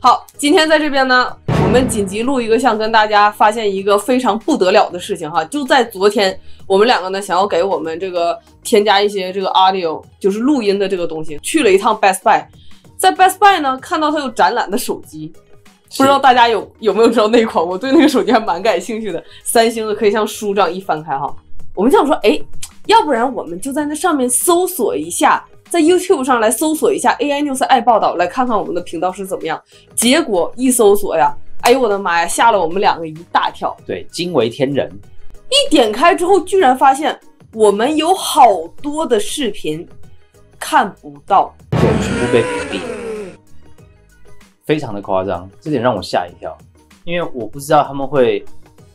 好，今天在这边呢，我们紧急录一个，想跟大家发现一个非常不得了的事情哈，就在昨天，我们两个呢想要给我们这个添加一些这个 audio，就是录音的这个东西，去了一趟 Best Buy，在 Best Buy 呢看到它有展览的手机，不知道大家有有没有知道那款？我对那个手机还蛮感兴趣的，三星的，可以像书这样一翻开哈。我们想说，哎，要不然我们就在那上面搜索一下。在 YouTube 上来搜索一下 AI News 爱报道，来看看我们的频道是怎么样。结果一搜索呀，哎呦我的妈呀，吓了我们两个一大跳。对，惊为天人。一点开之后，居然发现我们有好多的视频看不到，对，全部被屏蔽，非常的夸张，这点让我吓一跳，因为我不知道他们会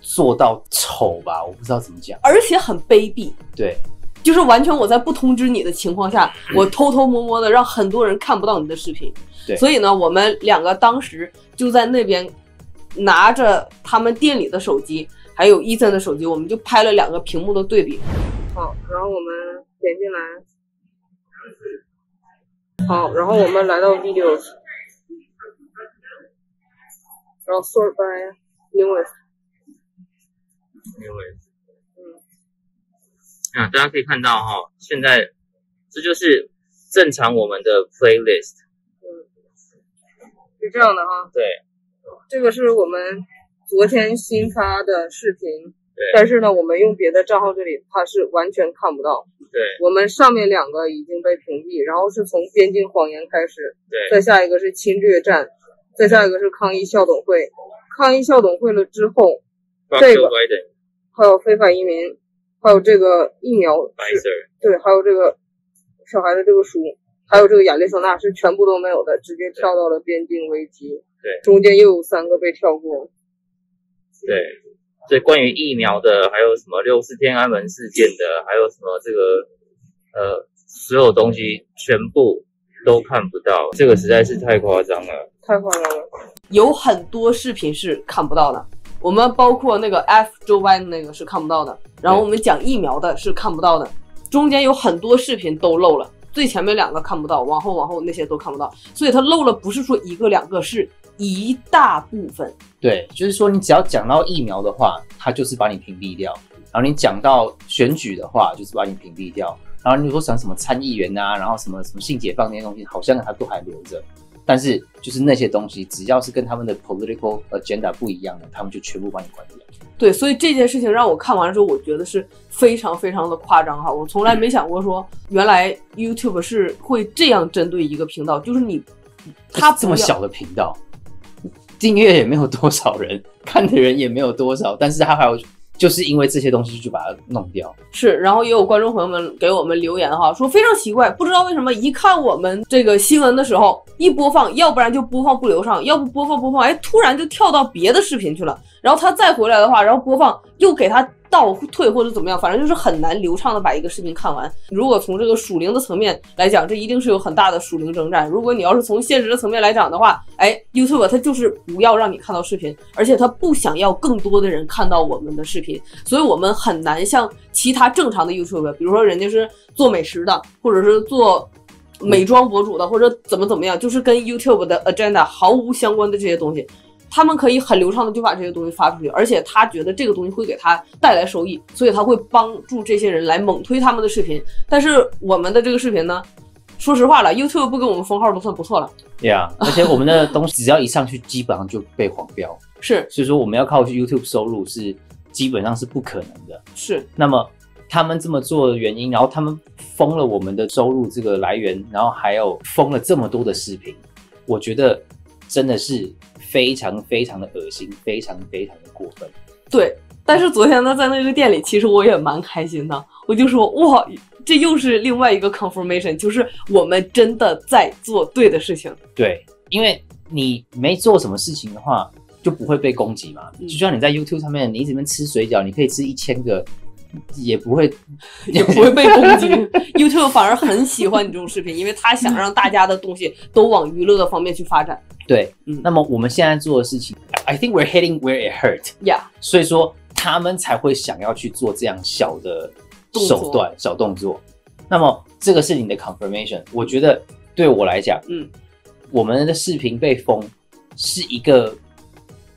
做到丑吧，我不知道怎么讲，而且很卑鄙。对。就是完全我在不通知你的情况下，我偷偷摸摸的让很多人看不到你的视频。对，所以呢，我们两个当时就在那边拿着他们店里的手机，还有伊森的手机，我们就拍了两个屏幕的对比。好，然后我们点进来。好，然后我们来到 videos，然后 sort by newest。大家可以看到哈，现在这就是正常我们的 playlist，嗯，是这样的哈。对，这个是我们昨天新发的视频，对，但是呢，我们用别的账号这里它是完全看不到。对，我们上面两个已经被屏蔽，然后是从边境谎言开始，对，再下一个是侵略战，再下一个是抗议校董会，抗议校董会了之后，这个还有非法移民。还有这个疫苗是，对，还有这个小孩的这个书，还有这个亚利桑那是全部都没有的，直接跳到了边境危机。对，中间又有三个被跳过。对，所以关于疫苗的，还有什么六四天安门事件的，还有什么这个呃，所有东西全部都看不到，这个实在是太夸张了，太夸张了。有很多视频是看不到的。我们包括那个 F Joe Y 的那个是看不到的，然后我们讲疫苗的是看不到的，中间有很多视频都漏了，最前面两个看不到，往后往后那些都看不到，所以它漏了不是说一个两个，是一大部分。对，就是说你只要讲到疫苗的话，它就是把你屏蔽掉；然后你讲到选举的话，就是把你屏蔽掉；然后你说讲什么参议员啊，然后什么什么性解放那些东西，好像它都还留着。但是就是那些东西，只要是跟他们的 political agenda 不一样的，他们就全部把你关掉。对，所以这件事情让我看完之后，我觉得是非常非常的夸张哈。我从来没想过说，原来 YouTube 是会这样针对一个频道，就是你，他这么小的频道，订阅也没有多少人，看的人也没有多少，但是他还有。就是因为这些东西就把它弄掉，是，然后也有观众朋友们给我们留言哈，说非常奇怪，不知道为什么一看我们这个新闻的时候，一播放，要不然就播放不流畅，要不播放播放，哎，突然就跳到别的视频去了，然后他再回来的话，然后播放又给他。倒退或者怎么样，反正就是很难流畅的把一个视频看完。如果从这个属灵的层面来讲，这一定是有很大的属灵征战。如果你要是从现实的层面来讲的话，哎，YouTube 它就是不要让你看到视频，而且它不想要更多的人看到我们的视频，所以我们很难像其他正常的 YouTube，比如说人家是做美食的，或者是做美妆博主的，或者怎么怎么样，就是跟 YouTube 的 agenda 毫无相关的这些东西。他们可以很流畅的就把这些东西发出去，而且他觉得这个东西会给他带来收益，所以他会帮助这些人来猛推他们的视频。但是我们的这个视频呢，说实话了，YouTube 不给我们封号都算不错了。对啊，而且我们的东西只要一上去，基本上就被黄标。是，所以说我们要靠 YouTube 收入是基本上是不可能的。是，那么他们这么做的原因，然后他们封了我们的收入这个来源，然后还有封了这么多的视频，我觉得真的是。非常非常的恶心，非常非常的过分。对，但是昨天呢，在那个店里，其实我也蛮开心的。我就说，哇，这又是另外一个 confirmation，就是我们真的在做对的事情。对，因为你没做什么事情的话，就不会被攻击嘛。就像你在 YouTube 上面，你一直边吃水饺，你可以吃一千个，也不会 也不会被攻击。YouTube 反而很喜欢你这种视频，因为他想让大家的东西都往娱乐的方面去发展。对，嗯，那么我们现在做的事情，I think we're hitting where it hurt，yeah，所以说他们才会想要去做这样小的手段、小动作。那么这个是你的 confirmation，我觉得对我来讲，嗯，我们的视频被封是一个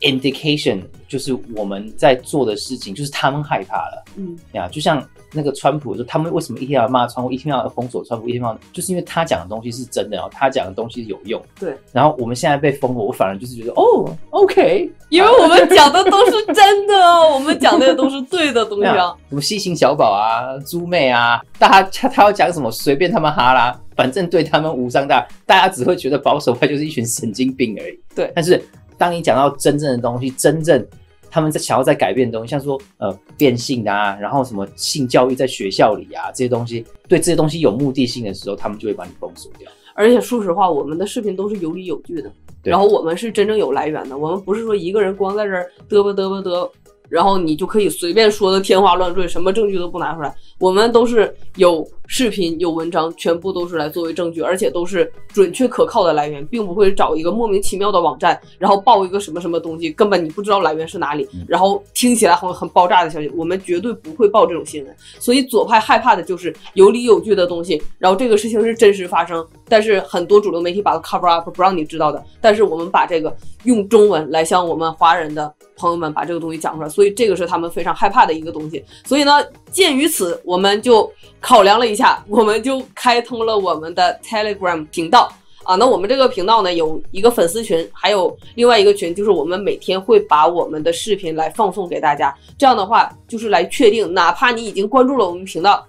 indication，就是我们在做的事情，就是他们害怕了嗯，呀。就像那个川普说，他们为什么一天要骂川普，一天要封锁川普，一天要，就是因为他讲的东西是真的，然后他讲的东西有用。对。然后我们现在被封了，我反而就是觉得，哦，OK，因为我们讲的都是真的哦，我们讲的都是对的东西啊。什么西行小宝啊、猪妹啊，大家他他要讲什么随便他们哈啦，反正对他们无伤大，大家只会觉得保守派就是一群神经病而已。对但是当你讲到真正的东西，真正他们在想要在改变的东西，像说呃变性啊，然后什么性教育在学校里啊这些东西，对这些东西有目的性的时候，他们就会把你封锁掉。而且说实话，我们的视频都是有理有据的，然后我们是真正有来源的，我们不是说一个人光在这儿嘚吧嘚吧嘚，然后你就可以随便说的天花乱坠，什么证据都不拿出来。我们都是有视频、有文章，全部都是来作为证据，而且都是准确可靠的来源，并不会找一个莫名其妙的网站，然后报一个什么什么东西，根本你不知道来源是哪里，然后听起来很很爆炸的消息，我们绝对不会报这种新闻。所以左派害怕的就是有理有据的东西，然后这个事情是真实发生，但是很多主流媒体把它 cover up，不让你知道的。但是我们把这个用中文来向我们华人的朋友们把这个东西讲出来，所以这个是他们非常害怕的一个东西。所以呢，鉴于此，我们就考量了一下，我们就开通了我们的 Telegram 频道。啊，那我们这个频道呢有一个粉丝群，还有另外一个群，就是我们每天会把我们的视频来放送给大家。这样的话，就是来确定，哪怕你已经关注了我们频道，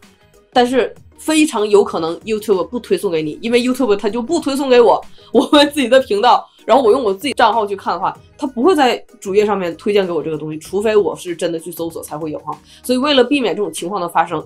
但是非常有可能 YouTube 不推送给你，因为 YouTube 它就不推送给我我们自己的频道。然后我用我自己账号去看的话，它不会在主页上面推荐给我这个东西，除非我是真的去搜索才会有哈。所以为了避免这种情况的发生，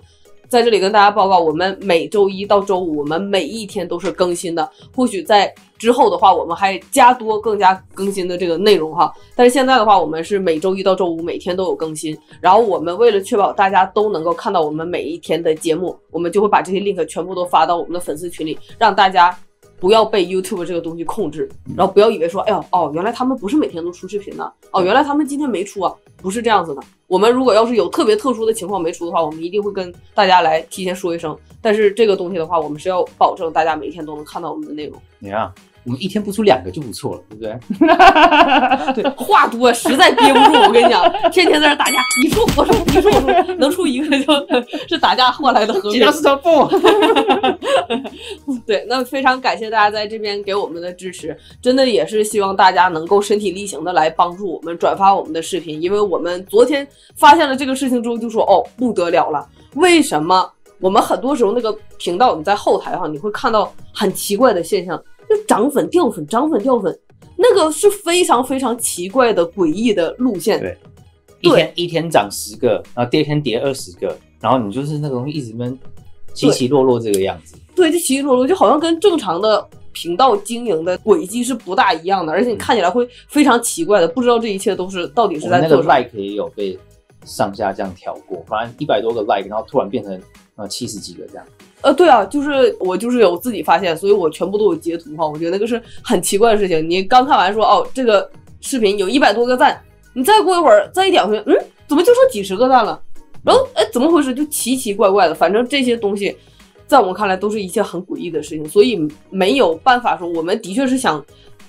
在这里跟大家报告，我们每周一到周五，我们每一天都是更新的。或许在之后的话，我们还加多更加更新的这个内容哈。但是现在的话，我们是每周一到周五每天都有更新。然后我们为了确保大家都能够看到我们每一天的节目，我们就会把这些 link 全部都发到我们的粉丝群里，让大家。不要被 YouTube 这个东西控制，然后不要以为说，哎呦，哦，原来他们不是每天都出视频的，哦，原来他们今天没出啊，不是这样子的。我们如果要是有特别特殊的情况没出的话，我们一定会跟大家来提前说一声。但是这个东西的话，我们是要保证大家每天都能看到我们的内容。你看，我们一天不出两个就不错了，对不对？对，话多实在憋不住，我跟你讲，天天在这打架，你说我说，你说我说，能出一个就是打架换来的和平。是头不？对，那非常感谢大家在这边给我们的支持，真的也是希望大家能够身体力行的来帮助我们转发我们的视频，因为我们昨天发现了这个事情之后就说，哦，不得了了，为什么我们很多时候那个频道你在后台哈，你会看到很奇怪的现象，就涨粉掉粉，涨粉掉粉，那个是非常非常奇怪的诡异的路线。对一天一天涨十个，然后第二天跌二十个，然后你就是那个东西一直闷起起落落这个样子。对，就起起落落就好像跟正常的频道经营的轨迹是不大一样的，而且你看起来会非常奇怪的，不知道这一切都是到底是我那个在做什么。like 也有被上下这样调过，反正一百多个 like，然后突然变成呃七十几个这样。呃，对啊，就是我就是有自己发现，所以我全部都有截图哈。我觉得那个是很奇怪的事情。你刚看完说哦，这个视频有一百多个赞，你再过一会儿再一点回去，嗯，怎么就剩几十个赞了？然后哎，怎么回事？就奇奇怪怪的。反正这些东西，在我们看来都是一件很诡异的事情，所以没有办法说，我们的确是想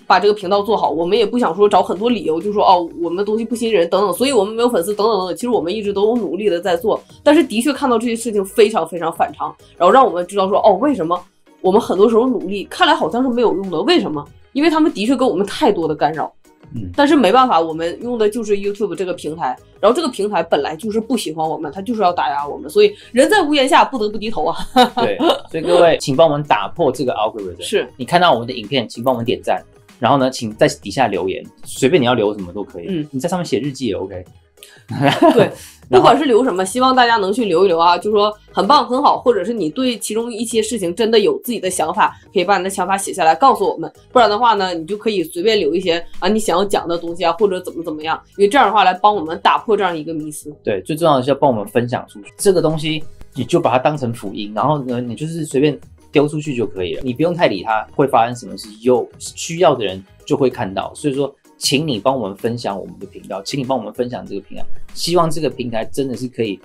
把这个频道做好，我们也不想说找很多理由，就说哦，我们东西不吸引人等等，所以我们没有粉丝等等等等。其实我们一直都有努力的在做，但是的确看到这些事情非常非常反常，然后让我们知道说哦，为什么我们很多时候努力看来好像是没有用的？为什么？因为他们的确给我们太多的干扰。嗯但是没办法，我们用的就是 YouTube 这个平台，然后这个平台本来就是不喜欢我们，他就是要打压我们，所以人在屋檐下不得不低头啊。对，所以各位请帮我们打破这个 algorithm。是，你看到我们的影片，请帮我们点赞，然后呢，请在底下留言，随便你要留什么都可以。嗯，你在上面写日记也 OK。对，不管是留什么，希望大家能去留一留啊，就说很棒很好，或者是你对其中一些事情真的有自己的想法，可以把你的想法写下来告诉我们。不然的话呢，你就可以随便留一些啊你想要讲的东西啊，或者怎么怎么样，因为这样的话来帮我们打破这样一个迷思。对，最重要的是要帮我们分享出去这个东西，你就把它当成福音，然后呢，你就是随便丢出去就可以了，你不用太理它会发生什么事，有需要的人就会看到。所以说，请你帮我们分享我们的频道，请你帮我们分享这个平台，希望这个平台真的是可以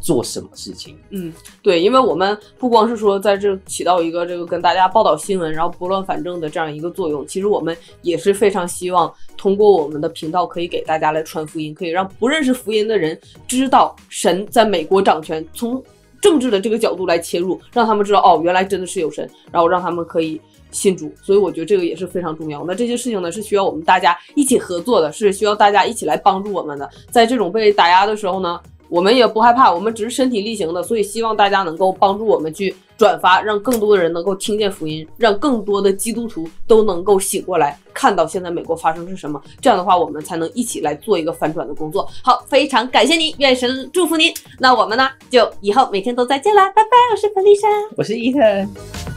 做什么事情。嗯，对，因为我们不光是说在这起到一个这个跟大家报道新闻，然后拨乱反正的这样一个作用，其实我们也是非常希望通过我们的频道可以给大家来传福音，可以让不认识福音的人知道神在美国掌权，从政治的这个角度来切入，让他们知道哦，原来真的是有神，然后让他们可以。信主，所以我觉得这个也是非常重要。那这些事情呢，是需要我们大家一起合作的，是需要大家一起来帮助我们的。在这种被打压的时候呢，我们也不害怕，我们只是身体力行的。所以希望大家能够帮助我们去转发，让更多的人能够听见福音，让更多的基督徒都能够醒过来，看到现在美国发生是什么。这样的话，我们才能一起来做一个反转的工作。好，非常感谢您，愿神祝福您。那我们呢，就以后每天都再见啦，拜拜。我是弗丽莎，我是伊藤。